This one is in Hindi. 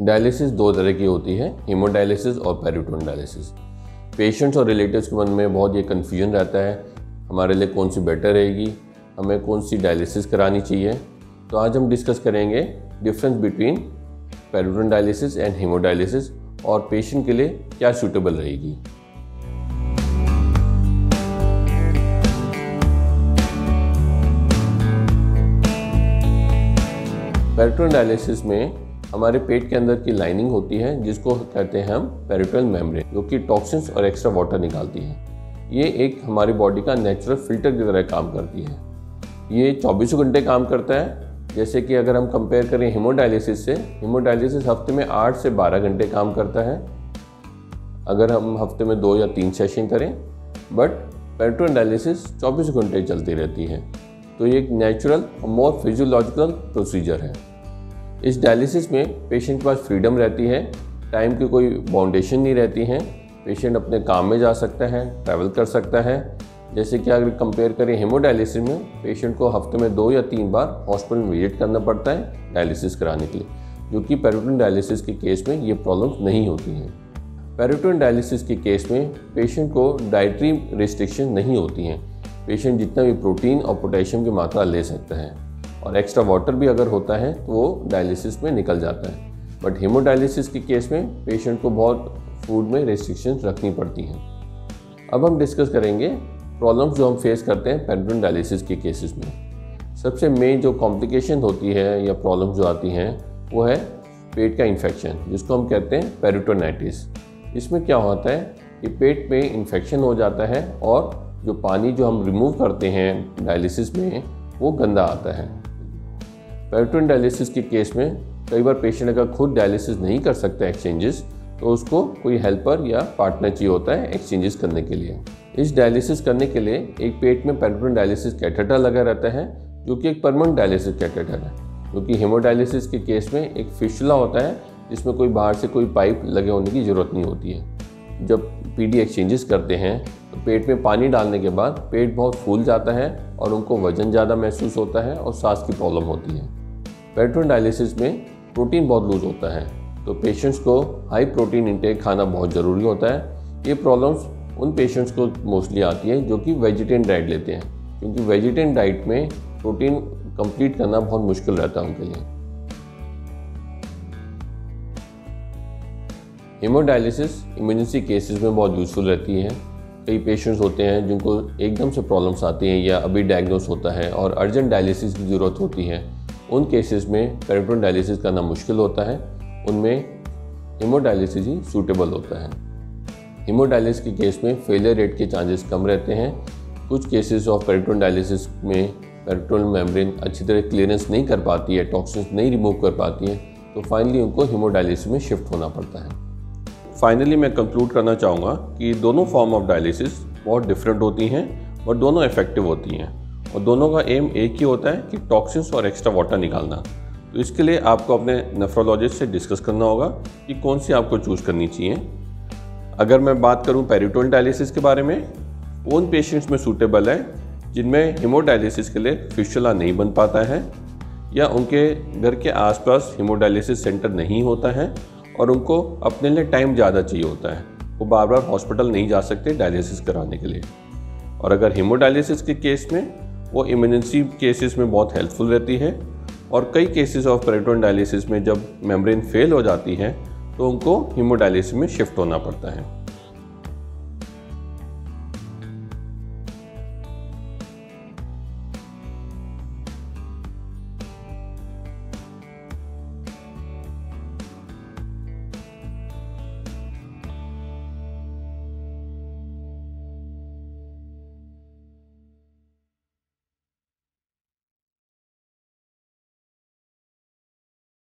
डायलिसिस दो तरह की होती है हीमोडायलिसिस और पेरिटोन डायलिसिस पेशेंट्स और रिलेटिव्स के मन में बहुत ये कन्फ्यूज़न रहता है, हमारे लिए कौन सी बेटर रहेगी, हमें कौन सी डायलिसिस करानी चाहिए? तो आज हम डिस्कस करेंगे difference between peritoneal dialysis and haemodialysis और पेशेंट के लिए क्या सूटेबल रहेगी. पेरिटोन डायलिसिस में हमारे पेट के अंदर की लाइनिंग होती है, जिसको कहते हैं हम पेरिटोनल मेम्ब्रेन जो कि टॉक्सिन्स और एक्स्ट्रा वाटर निकालती है। ये एक हमारी बॉडी का नेचुरल फ़िल्टर की तरह काम करती है। ये चौबीसों घंटे काम करता है। जैसे कि अगर हम कंपेयर करें हीमोडायलिसिस से हीमोडायलिसिस हफ़्ते में आठ से बारह घंटे काम करता है। अगर हम हफ़्ते में दो या तीन सेशन करें बट पेट्रोन डायलिसिस चौबीस घंटे चलती रहती है। तो ये एक नेचुरल और मोर फिजियोलॉजिकल प्रोसीजर है। इस डायलिसिस में पेशेंट के पास फ्रीडम रहती है टाइम की कोई बाउंडेशन नहीं रहती है पेशेंट अपने काम में जा सकता है ट्रैवल कर सकता है। जैसे कि अगर कंपेयर करें हेमोडायलिसिस में पेशेंट को हफ़्ते में दो या तीन बार हॉस्पिटल में विज़िट करना पड़ता है डायलिसिस कराने के लिए, जो कि पेरिटोन डायलिसिस के केस में ये प्रॉब्लम नहीं होती हैं। पेरिटोन डायलिसिस के केस में पेशेंट को डाइट्री रिस्ट्रिक्शन नहीं होती हैं। पेशेंट जितना भी प्रोटीन और पोटेशियम की मात्रा ले सकता है। और एक्स्ट्रा वाटर भी अगर होता है तो वो डायलिसिस में निकल जाता है। बट हीमोडायलिसिस के केस में पेशेंट को बहुत फ़ूड में रेस्ट्रिक्शन रखनी पड़ती हैं। अब हम डिस्कस करेंगे प्रॉब्लम्स जो हम फेस करते हैं पेरिटोन डायलिसिस के केसेस में। सबसे मेन जो कॉम्प्लिकेशन होती है या प्रॉब्लम जो आती हैं, वो है पेट का इन्फेक्शन जिसको हम कहते हैं पेरिटोनाइटिस इसमें क्या होता है कि पेट में इन्फेक्शन हो जाता है और जो पानी जो हम रिमूव करते हैं डायलिसिस में, वो गंदा आता है। पेरिटोन डायलिसिस के केस में कई बार पेशेंट अगर खुद डायलिसिस नहीं कर सकता एक्सचेंजेस तो उसको कोई हेल्पर या पार्टनर चाहिए होता है एक्सचेंजेस करने के लिए। इस डायलिसिस करने के लिए एक पेट में पेरिटोन डायलिसिस कैथेटर लगा रहता है, जो कि एक परमानेंट डायलिसिस कैथेटर है क्योंकि हेमोडायलिसिस के केस में एक फिशला होता है, जिसमें कोई बाहर से कोई पाइप लगे होने की ज़रूरत नहीं होती है। जब पीडी एक्सचेंजेस करते हैं तो पेट में पानी डालने के बाद पेट बहुत फूल जाता है और उनको वज़न ज़्यादा महसूस होता है और सांस की प्रॉब्लम होती है। पेट्रोन डायलिसिस में प्रोटीन बहुत लूज होता है तो पेशेंट्स को हाई प्रोटीन इंटेक खाना बहुत ज़रूरी होता है। ये प्रॉब्लम्स उन पेशेंट्स को मोस्टली आती है जो कि वेजिटेरियन डाइट लेते हैं, क्योंकि वेजिटेरियन डाइट में प्रोटीन कंप्लीट करना बहुत मुश्किल रहता है उनके लिए। हेमोडायलिसिस इमरजेंसी केसेस में बहुत यूज़फुल रहती है। कई पेशेंट्स होते हैं जिनको एकदम से प्रॉब्लम्स आती हैं या अभी डायग्नोस होता है और अर्जेंट डायलिसिस की ज़रूरत होती है। उन केसेस में पेरिटोन डायलिसिस करना मुश्किल होता है, उनमें हीमोडायलिसिस ही सूटेबल होता है। हीमोडायलिसिस के केस में फेलियर रेट के चांसेस कम रहते हैं। कुछ केसेस ऑफ़ पेरिटोन डायलिसिस में पेरिटोनल मेम्ब्रेन अच्छी तरह क्लियरेंस नहीं कर पाती है टॉक्सिन्स नहीं रिमूव कर पाती है तो फाइनली उनको हीमोडायलिसिस में शिफ्ट होना पड़ता है। फाइनली मैं कंक्लूड करना चाहूँगा कि दोनों फॉर्म ऑफ़ डायलिसिस बहुत डिफरेंट होती हैं और दोनों इफ़ेक्टिव होती हैं। और दोनों का एम एक ही होता है कि टॉक्सिन्स और एक्स्ट्रा वाटर निकालना। तो इसके लिए आपको अपने नेफ्रोलॉजिस्ट से डिस्कस करना होगा कि कौन सी आपको चूज़ करनी चाहिए। अगर मैं बात करूँ पेरिटोल डायलिसिस के बारे में, उन पेशेंट्स में सूटेबल है जिनमें हीमोडायलिसिस के लिए फिशुला नहीं बन पाता है या उनके घर के आसपास हीमोडायलिसिस सेंटर नहीं होता है और उनको अपने लिए टाइम ज़्यादा चाहिए होता है। वो बार बार हॉस्पिटल नहीं जा सकते डायलिसिस कराने के लिए। और अगर हीमोडायलिसिस के केस में वो इमरजेंसी केसेस में बहुत हेल्पफुल रहती है और कई केसेस ऑफ़ पेरिटोन डायलिसिस में जब मेम्ब्रेन फेल हो जाती है तो उनको हीमोडायलिसिस में शिफ्ट होना पड़ता है।